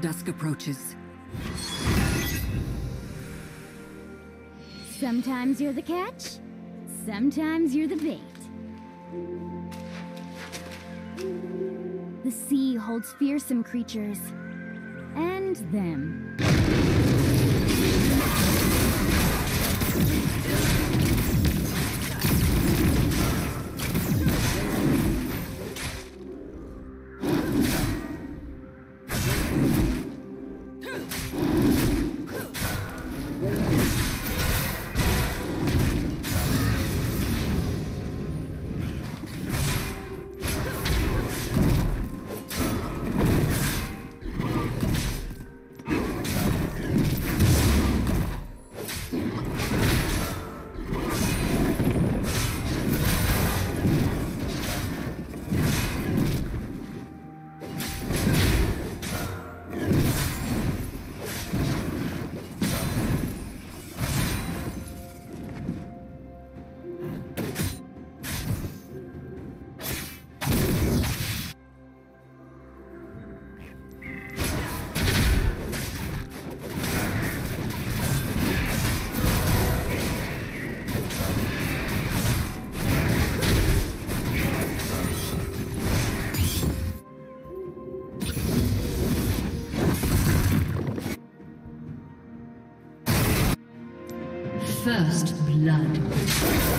Dusk approaches. Sometimes you're the catch, sometimes you're the bait. The sea holds fearsome creatures. And them. Blood.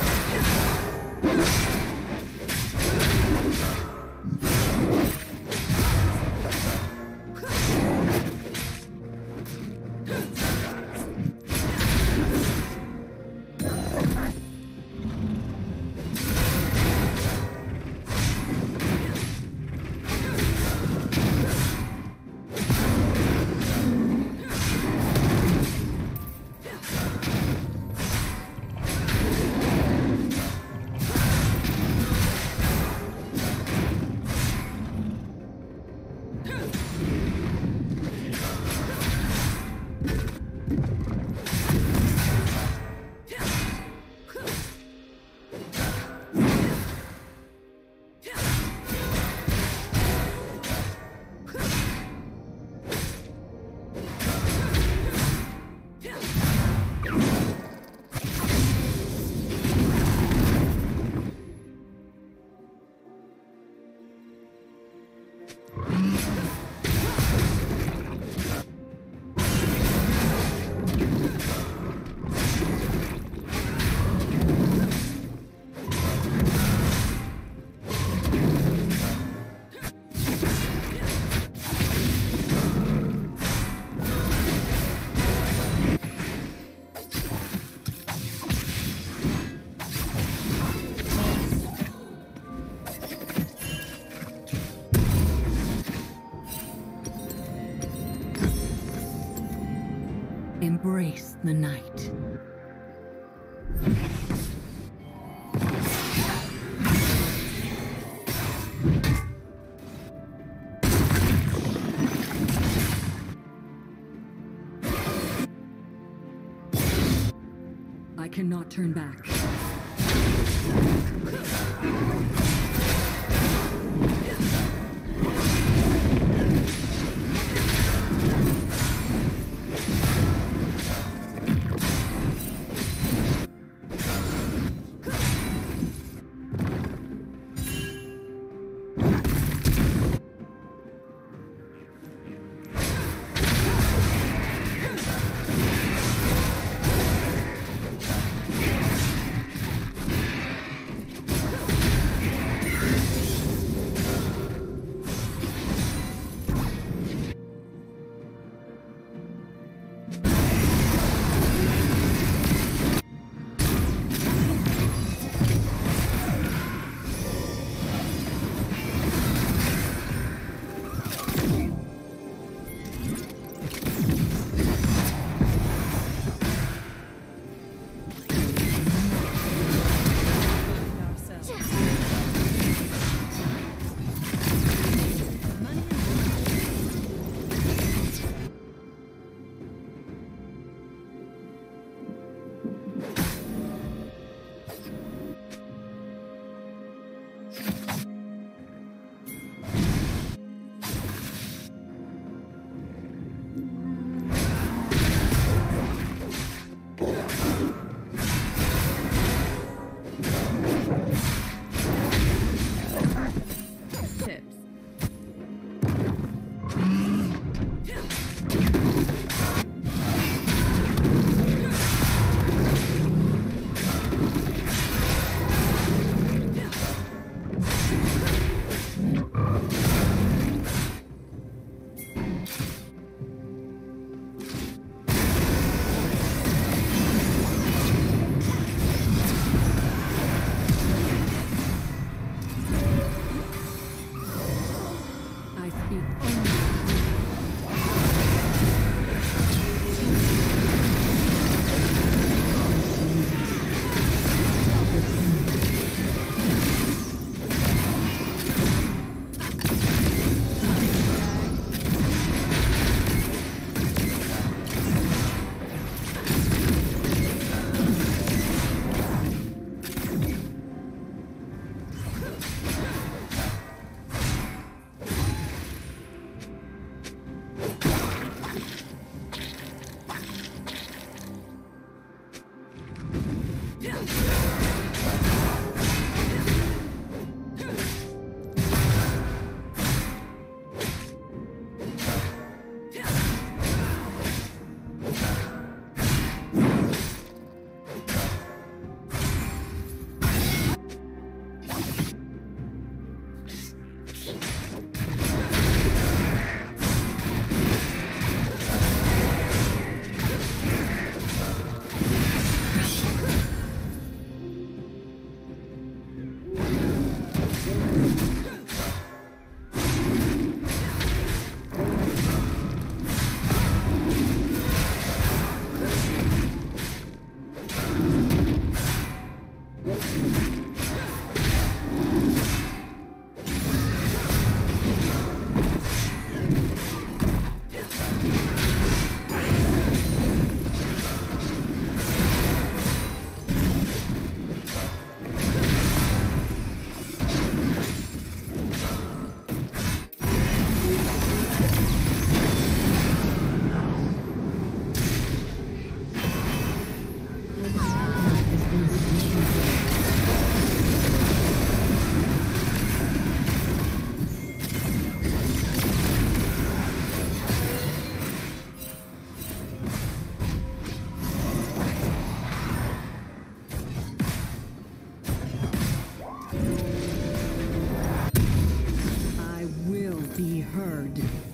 The night. I cannot turn back. do.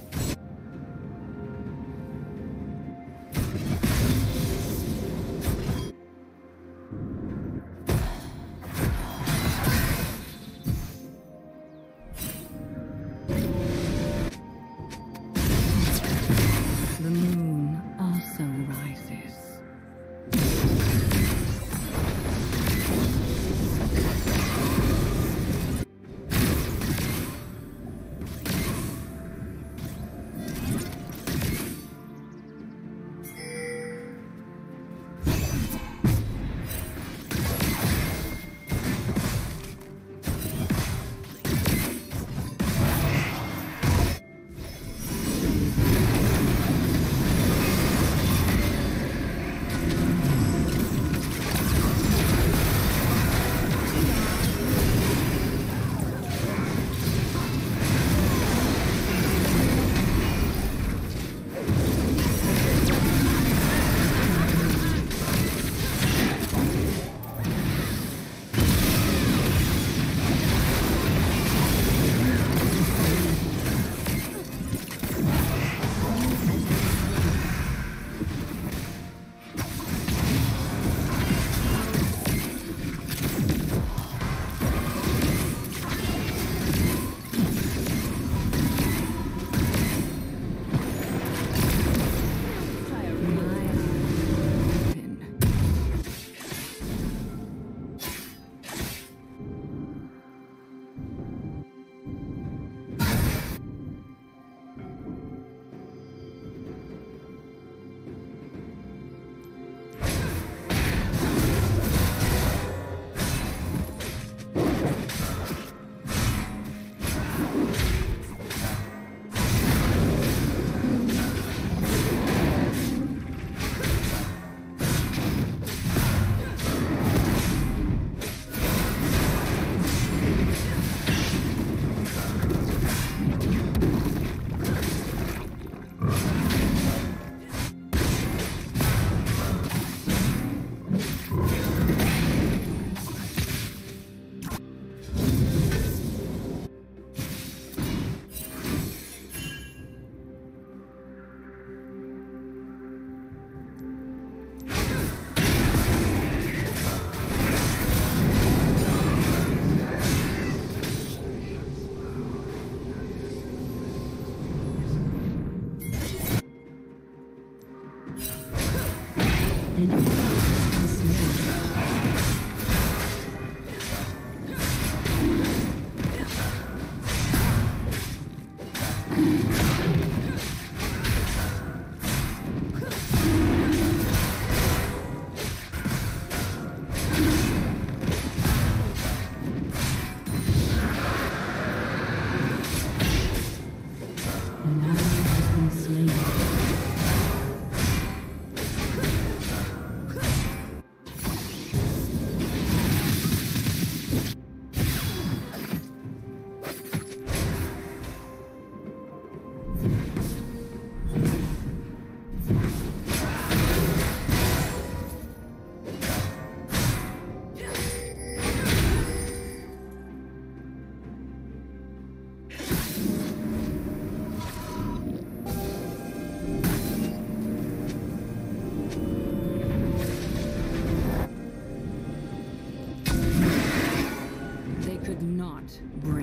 Not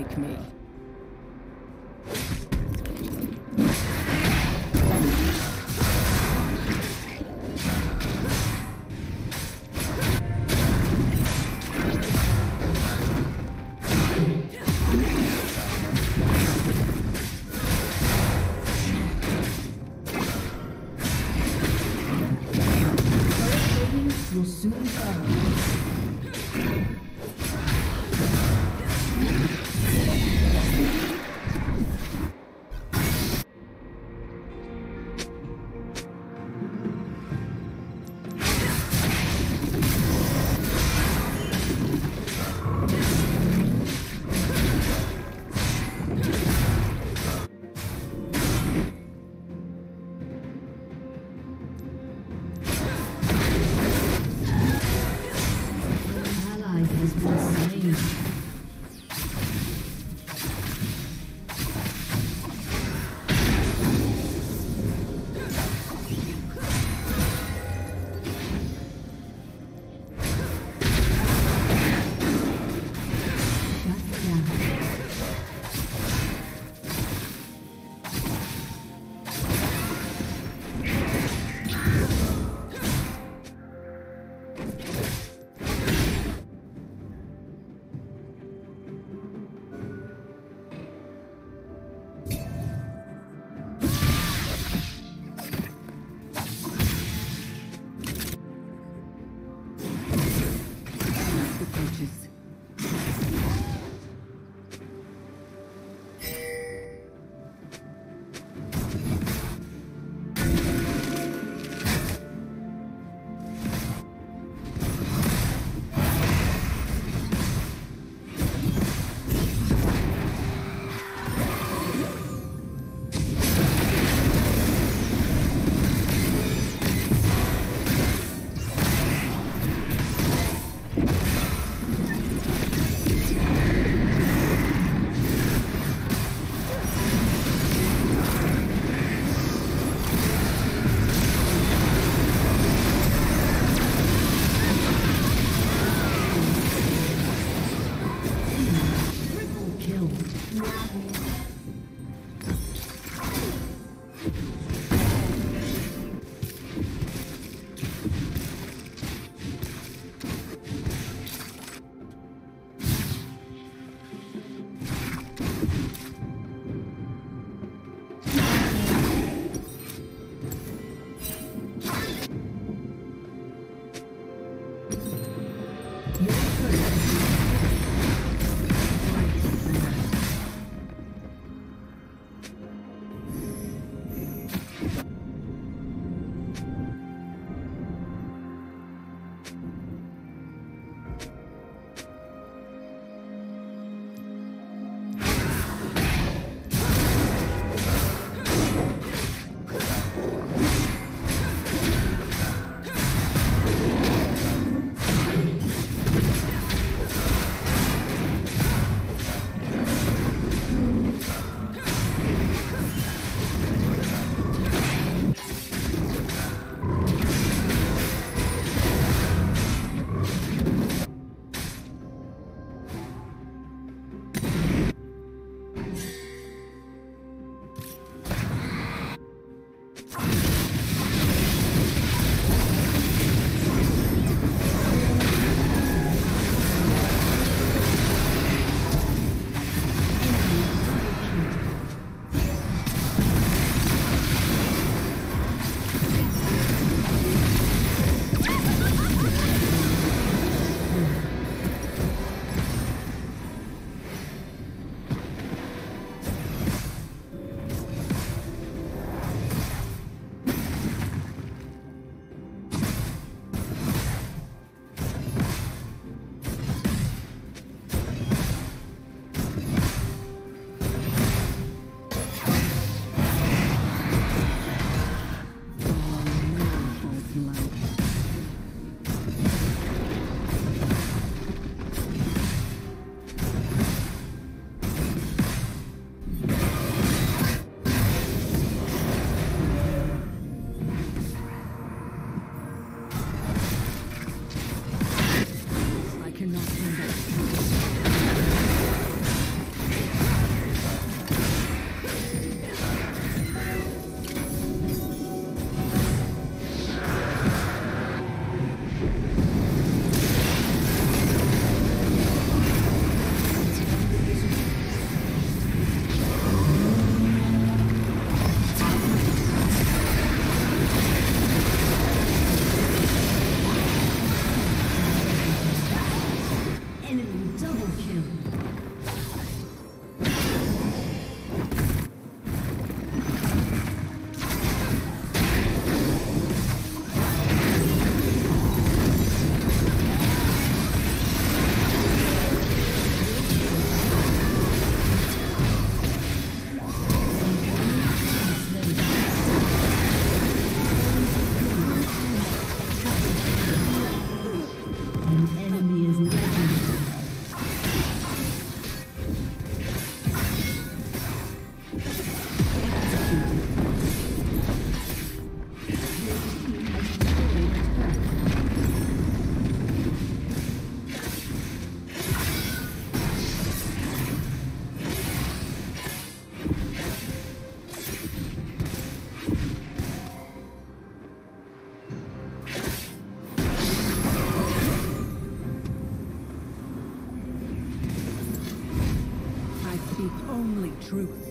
truth.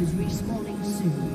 Is respawning soon.